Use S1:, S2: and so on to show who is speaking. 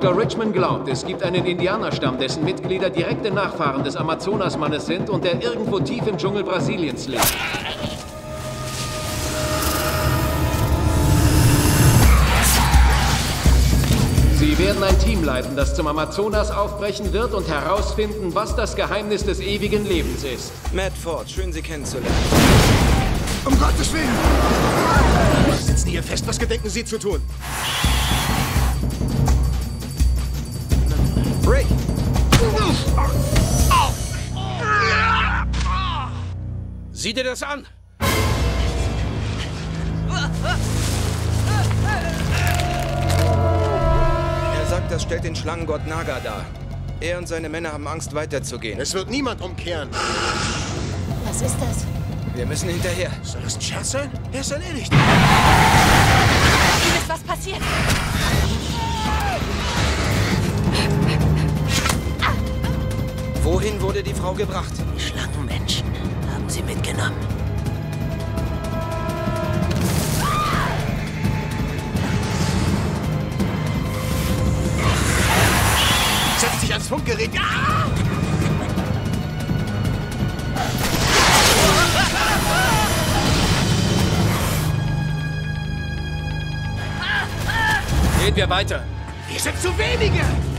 S1: Dr. Richmond glaubt, es gibt einen Indianerstamm, dessen Mitglieder direkte Nachfahren des Amazonasmannes sind und der irgendwo tief im Dschungel Brasiliens lebt. Sie werden ein Team leiten, das zum Amazonas aufbrechen wird und herausfinden, was das Geheimnis des ewigen Lebens ist.
S2: Matt Ford, schön Sie kennenzulernen.
S3: Um Gottes Willen! Sie sitzen hier fest. Was gedenken Sie zu tun? Sieh dir das an!
S2: Er sagt, das stellt den Schlangengott Naga dar. Er und seine Männer haben Angst, weiterzugehen.
S3: Es wird niemand umkehren.
S4: Was ist das?
S2: Wir müssen hinterher.
S3: Soll das ein Scherz sein? Er ist erledigt.
S4: Ihm ist was passiert.
S2: Wohin wurde die Frau gebracht?
S5: Die haben sie mitgenommen.
S3: Setz dich ans Funkgerät. Ja!
S1: Gehen wir weiter.
S3: Wir sind zu wenige!